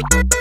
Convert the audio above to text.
you.